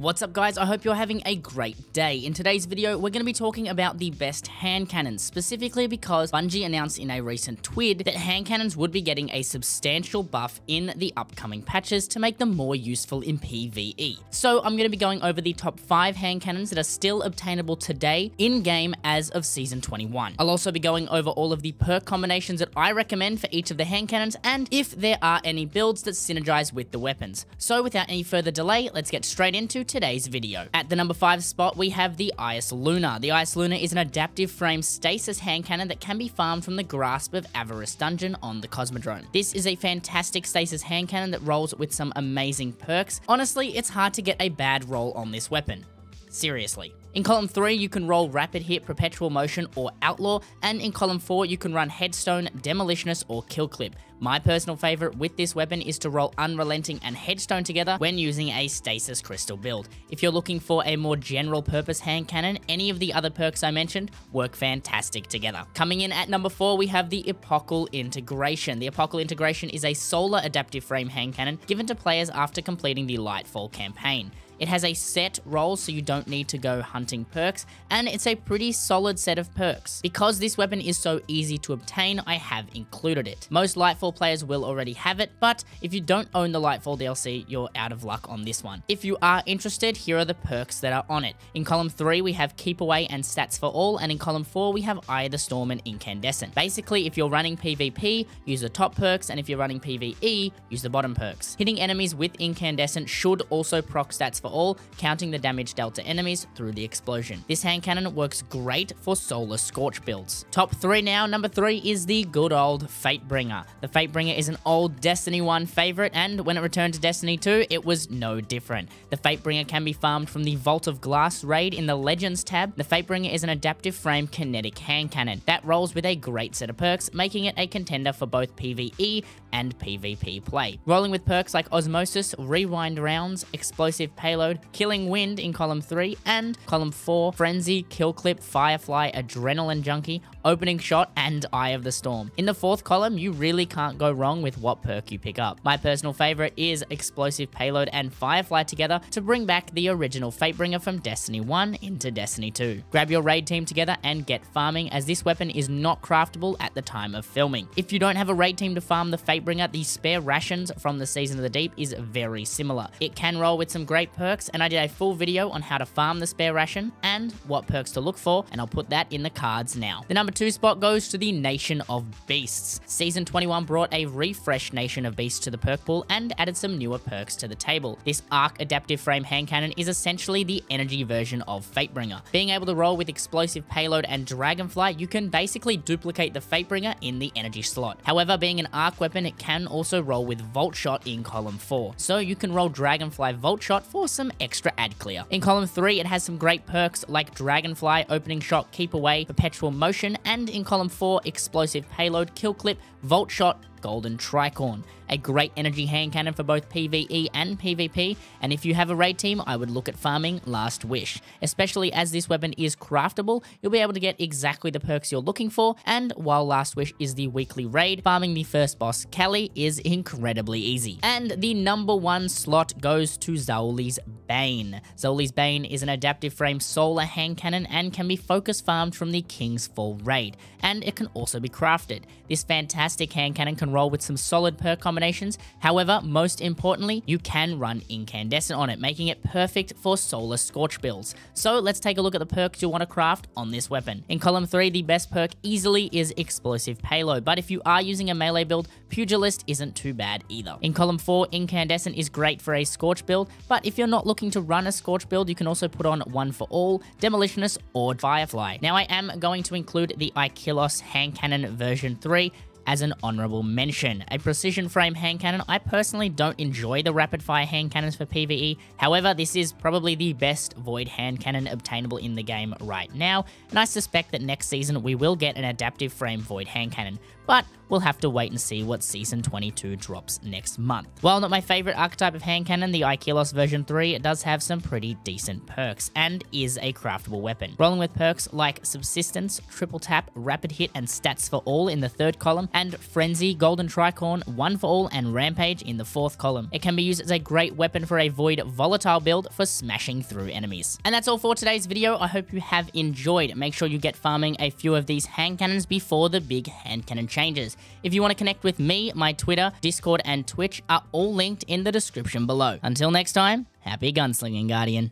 What's up guys, I hope you're having a great day. In today's video, we're going to be talking about the best hand cannons, specifically because Bungie announced in a recent tweet that hand cannons would be getting a substantial buff in the upcoming patches to make them more useful in PvE. So I'm going to be going over the top 5 hand cannons that are still obtainable today in-game as of Season 21. I'll also be going over all of the perk combinations that I recommend for each of the hand cannons and if there are any builds that synergize with the weapons. So without any further delay, let's get straight into today's video. At the number 5 spot, we have the Eyasluna. The Eyasluna is an adaptive frame stasis hand cannon that can be farmed from the Grasp of Avarice dungeon on the Cosmodrome. This is a fantastic stasis hand cannon that rolls with some amazing perks. Honestly, it's hard to get a bad roll on this weapon. Seriously. In column 3, you can roll Rapid Hit, Perpetual Motion, or Outlaw, and in column 4, you can run Headstone, Demolitionist, or Kill Clip. My personal favorite with this weapon is to roll Unrelenting and Headstone together when using a Stasis Crystal build. If you're looking for a more general purpose hand cannon, any of the other perks I mentioned work fantastic together. Coming in at number 4, we have the Epochal Integration. The Epochal Integration is a solar adaptive frame hand cannon given to players after completing the Lightfall campaign. It has a set roll so you don't need to go hunting perks, and it's a pretty solid set of perks. Because this weapon is so easy to obtain, I have included it. Most Lightfall players will already have it, but if you don't own the Lightfall DLC, you're out of luck on this one. If you are interested, here are the perks that are on it. In column 3, we have Keep Away and Stats for All, and in column 4, we have Eye of the Storm and Incandescent. Basically, if you're running PvP, use the top perks, and if you're running PvE, use the bottom perks. Hitting enemies with Incandescent should also proc stats for all, counting the damage dealt to enemies through the explosion. This hand cannon works great for Solar Scorch builds. Top 3 now, number 3 is the good old Fatebringer. The Fatebringer is an old Destiny 1 favorite, and when it returned to Destiny 2, it was no different. The Fatebringer can be farmed from the Vault of Glass raid in the Legends tab. The Fatebringer is an adaptive frame kinetic hand cannon that rolls with a great set of perks, making it a contender for both PvE and PvP play. Rolling with perks like Osmosis, Rewind Rounds, Explosive Payload, Killing Wind in column 3, and column 4, Frenzy, Kill Clip, Firefly, Adrenaline Junkie, Opening Shot, and Eye of the Storm. In the fourth column, you really can't go wrong with what perk you pick up. My personal favorite is Explosive Payload and Firefly together to bring back the original Fatebringer from Destiny 1 into Destiny 2. Grab your raid team together and get farming as this weapon is not craftable at the time of filming. If you don't have a raid team to farm the Fatebringer, the spare rations from the Season of the Deep is very similar. It can roll with some great perks and I did a full video on how to farm the spare ration and what perks to look for and I'll put that in the cards now. The number 2 spot goes to the Nation of Beasts. Season 21 brought a refreshed Nation of Beasts to the perk pool and added some newer perks to the table. This Arc Adaptive Frame Hand Cannon is essentially the energy version of Fatebringer. Being able to roll with Explosive Payload and Dragonfly, you can basically duplicate the Fatebringer in the energy slot. However, being an arc weapon, it can also roll with Volt Shot in column 4. So you can roll Dragonfly Volt Shot for some extra ad clear. In column 3, it has some great perks like Dragonfly, Opening Shot, Keep Away, Perpetual Motion, and in column 4, Explosive Payload, Kill Clip, Volt Shot, Golden Tricorn, a great energy hand cannon for both PvE and PvP, and if you have a raid team, I would look at farming Last Wish. Especially as this weapon is craftable, you'll be able to get exactly the perks you're looking for, and while Last Wish is the weekly raid, farming the first boss, Kalli is incredibly easy. And the number one slot goes to Zaouli's Bane. Zaouli's Bane is an adaptive frame solar hand cannon and can be focus farmed from the King's Fall raid, and it can also be crafted. This fantastic hand cannon can roll with some solid perk combinations. However, most importantly, you can run incandescent on it, making it perfect for solar scorch builds. So let's take a look at the perks you'll want to craft on this weapon. In column 3, the best perk easily is explosive payload, but if you are using a melee build, pugilist isn't too bad either. In column 4, incandescent is great for a scorch build, but if you're not looking to run a scorch build, you can also put on one for all, demolitionist, or firefly. Now I am going to include the Ikelos hand cannon version 3 as an honorable mention. A precision frame hand cannon, I personally don't enjoy the rapid fire hand cannons for PvE, however this is probably the best void hand cannon obtainable in the game right now, and I suspect that next season we will get an adaptive frame void hand cannon, but we'll have to wait and see what Season 22 drops next month. While not my favorite archetype of hand cannon, the Ikelos version 3 does have some pretty decent perks, and is a craftable weapon. Rolling with perks like Subsistence, Triple Tap, Rapid Hit, and Stats for All in the third column, and Frenzy, Golden Tricorn, One for All, and Rampage in the fourth column. It can be used as a great weapon for a Void Volatile build for smashing through enemies. And that's all for today's video. I hope you have enjoyed. Make sure you get farming a few of these hand cannons before the big hand cannon changes. If you want to connect with me, my Twitter, Discord, and Twitch are all linked in the description below. Until next time, happy gunslinging, Guardian.